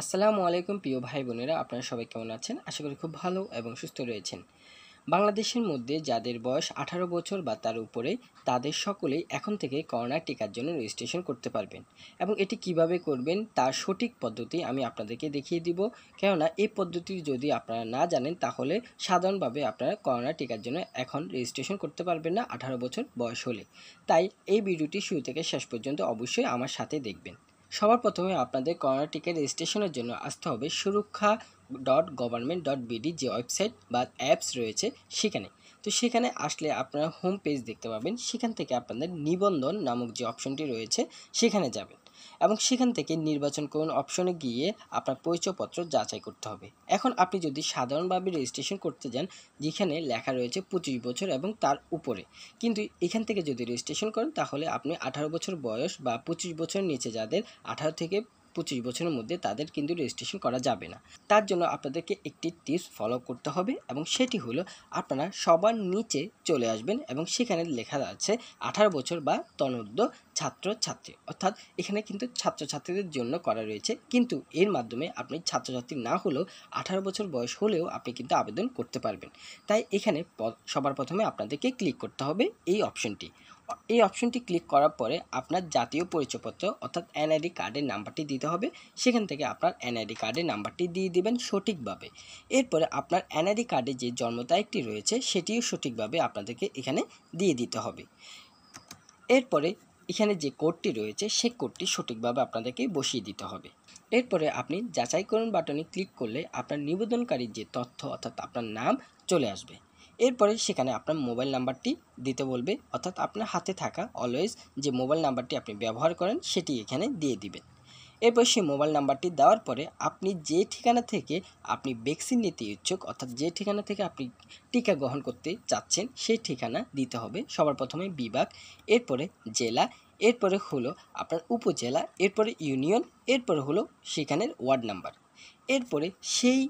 আসসালামু আলাইকুম প্রিয় ভাই বোনেরা, আপনারা সবাই কেমন আছেন? আশা করি খুব ভালো এবং সুস্থ রয়েছেন। বাংলাদেশের মধ্যে যাদের বয়স আঠারো বছর বা তার উপরে, তাদের সকলেই এখন থেকে করোনা টিকার জন্য রেজিস্ট্রেশন করতে পারবেন। এবং এটি কীভাবে করবেন, তার সঠিক পদ্ধতি আমি আপনাদেরকে দেখিয়ে দিব। কেননা, এই পদ্ধতি যদি আপনারা না জানেন, তাহলে সাধারণভাবে আপনারা করোনা টিকার জন্য এখন রেজিস্ট্রেশন করতে পারবেন না, আঠারো বছর বয়স হলে। তাই এই ভিডিওটি শুরু থেকে শেষ পর্যন্ত অবশ্যই আমার সাথে দেখবেন। সবার প্রথমে আপনাদের করোনা টিকা রেজিস্ট্রেশনের জন্য আসতে হবে Surokkha dot government dot BD যে ওয়েবসাইট বা অ্যাপস রয়েছে সেখানে। তো সেখানে আসলে আপনারা হোম পেজ দেখতে পাবেন। সেখান থেকে আপনাদের নিবন্ধন নামক যে অপশনটি রয়েছে সেখানে যাবেন। এবং সেখান থেকে নির্বাচন করুন অপশনে গিয়ে আপনার পরিচয়পত্র যাচাই করতে হবে। এখন আপনি যদি সাধারণভাবে রেজিস্ট্রেশন করতে যান, যেখানে লেখা রয়েছে পঁচিশ বছর এবং তার উপরে। কিন্তু এখান থেকে যদি রেজিস্ট্রেশন করেন, তাহলে আপনি আঠারো বছর বয়স বা পঁচিশ বছর নিচে যাদের আঠারো থেকে পঁচিশ বছরের মধ্যে তাদের কিন্তু রেজিস্ট্রেশন করা যাবে না। তার জন্য আপনাদেরকে একটি টিপস ফলো করতে হবে এবং সেটি হলো আপনারা সবার নিচে চলে আসবেন এবং সেখানে লেখা আছে আঠারো বছর বা তনূর্ধ্ব ছাত্র ছাত্রী অর্থাৎ এখানে কিন্তু ছাত্রছাত্রীদের জন্য করা রয়েছে। কিন্তু এর মাধ্যমে আপনি ছাত্রছাত্রী না হলেও আঠারো বছর বয়স হলেও আপনি কিন্তু আবেদন করতে পারবেন। তাই এখানে সবার প্রথমে আপনাদেরকে ক্লিক করতে হবে এই অপশনটি এই অপশনটি ক্লিক করার পরে আপনার জাতীয় পরিচয়পত্র অর্থাৎ এনআইডি কার্ডের নাম্বারটি দিতে হবে। সেখান থেকে আপনার এনআইডি কার্ডের নাম্বারটি দিয়ে দিবেন সঠিকভাবে। এরপরে আপনার এনআইডি কার্ডে যে জন্ম তারিখটি রয়েছে, সেটিও সঠিকভাবে আপনাদেরকে এখানে দিয়ে দিতে হবে। এরপরে এখানে যে কোডটি রয়েছে, সেই কোডটি সঠিকভাবে আপনাদেরকে বসিয়ে দিতে হবে। এরপরে আপনি যাচাই করুন বাটনে ক্লিক করলে আপনার নিবেদনকারীর যে তথ্য অর্থাৎ আপনার নাম চলে আসবে। এরপরে সেখানে আপনার মোবাইল নাম্বারটি দিতে বলবে, অর্থাৎ আপনার হাতে থাকা অলওয়েজ যে মোবাইল নাম্বারটি আপনি ব্যবহার করেন সেটি এখানে দিয়ে দিবেন। এরপর সেই মোবাইল নাম্বারটি দেওয়ার পরে আপনি যে ঠিকানা থেকে আপনি ভ্যাকসিন নিতে ইচ্ছুক, অর্থাৎ যে ঠিকানা থেকে আপনি টিকা গ্রহণ করতে চাচ্ছেন সেই ঠিকানা দিতে হবে সবার প্রথমে বিভাগ, এরপরে জেলা, এরপরে হলো আপনার উপজেলা, এরপরে ইউনিয়ন, এরপরে হলো সেখানের ওয়ার্ড নাম্বার। এরপরে সেই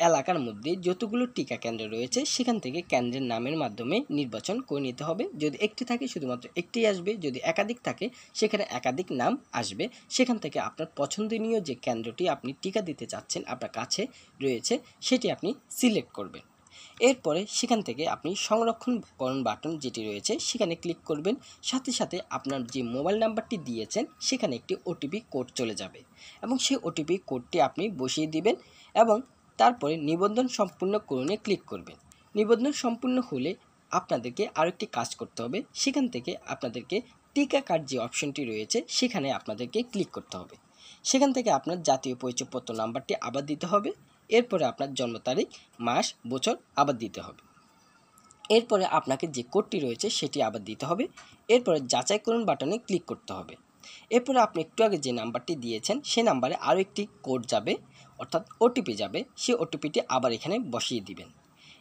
এলাকার মধ্যে যতগুলো টিকা কেন্দ্র রয়েছে, সেখান থেকে কেন্দ্রের নামের মাধ্যমে নির্বাচন করে নিতে হবে। যদি একটি থাকে, শুধুমাত্র একটি আসবে। যদি একাধিক থাকে, সেখানে একাধিক নাম আসবে। সেখান থেকে আপনার পছন্দনীয় যে কেন্দ্রটি আপনি টিকা দিতে চাচ্ছেন, আপনার কাছে রয়েছে, সেটি আপনি সিলেক্ট করবেন। এরপরে সেখান থেকে আপনি সংরক্ষণকরণ বাটন যেটি রয়েছে, সেখানে ক্লিক করবেন। সাথে সাথে আপনার যে মোবাইল নাম্বারটি দিয়েছেন, সেখানে একটি ওটিপি কোড চলে যাবে। এবং সেই ওটিপি কোডটি আপনি বসিয়ে দিবেন এবং তারপরে নিবন্ধন সম্পূর্ণ করণে ক্লিক করবেন। নিবন্ধন সম্পূর্ণ হলে আপনাদেরকে আরেকটি কাজ করতে হবে। সেখান থেকে আপনাদেরকে টিকা কার্ড যে অপশনটি রয়েছে, সেখানে আপনাদেরকে ক্লিক করতে হবে। সেখান থেকে আপনার জাতীয় পরিচয়পত্র নাম্বারটি আবার দিতে হবে। এরপরে আপনার জন্ম তারিখ, মাস, বছর আবার দিতে হবে। এরপরে আপনাকে যে কোডটি রয়েছে, সেটি আবার দিতে হবে। এরপরে যাচাই করুন বাটনে ক্লিক করতে হবে। এরপরে আপনি একটু আগে যে নাম্বারটি দিয়েছেন, সে নাম্বারে আরও একটি কোড যাবে, অর্থাৎ ওটিপি যাবে, সেই ওটিপিটি আবার এখানে বসিয়ে দিবেন।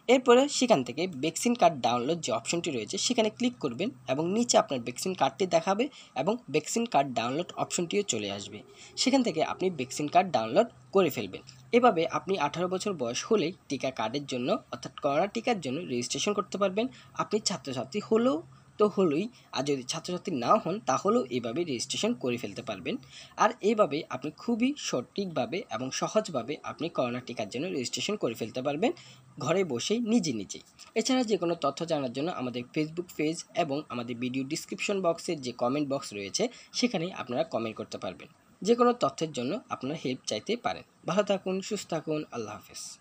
এরপরে সেখান থেকে ভ্যাকসিন কার্ড ডাউনলোড যে অপশনটি রয়েছে, সেখানে ক্লিক করবেন এবং নিচে আপনার ভ্যাকসিন কার্ডটি দেখাবে এবং ভ্যাকসিন কার্ড ডাউনলোড অপশনটিও চলে আসবে। সেখান থেকে আপনি ভ্যাকসিন কার্ড ডাউনলোড করে ফেলবেন। এভাবে আপনি আঠারো বছর বয়স হলেই টিকা কার্ডের জন্য, অর্থাৎ করোনা টিকার জন্য রেজিস্ট্রেশন করতে পারবেন। আপনি ছাত্রছাত্রী হলেও তো হলোই আর যদি ছাত্রছাত্রী না হন, তাহলেও এইভাবে রেজিস্ট্রেশন করে ফেলতে পারবেন। আর এইভাবে আপনি খুবই সঠিকভাবে এবং সহজভাবে আপনি করোনা টিকার জন্য রেজিস্ট্রেশন করে ফেলতে পারবেন। ঘরে বসেই নিজে নিজেই। এছাড়া যে কোনো তথ্য জানার জন্য আমাদের ফেসবুক পেজ এবং আমাদের ভিডিও ডিসক্রিপশন বক্সের যে কমেন্ট বক্স রয়েছে সেখানে আপনারা কমেন্ট করতে পারবেন। যে কোনো তথ্যের জন্য আপনারা হেল্প চাইতে পারেন। ভালো থাকুন, সুস্থ থাকুন, আল্লাহ হাফেজ।